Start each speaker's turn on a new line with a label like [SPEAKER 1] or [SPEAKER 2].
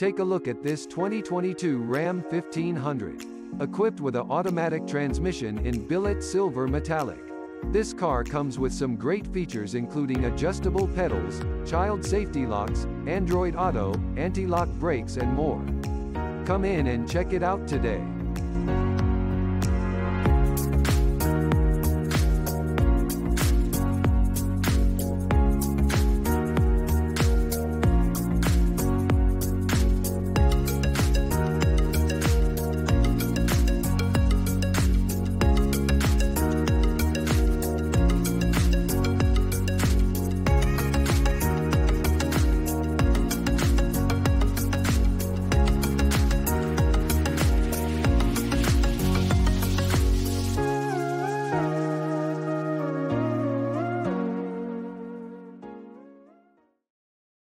[SPEAKER 1] Take a look at this 2022 Ram 1500. Equipped with an automatic transmission in billet silver metallic. This car comes with some great features including adjustable pedals, child safety locks, Android Auto, anti-lock brakes and more. Come in and check it out today.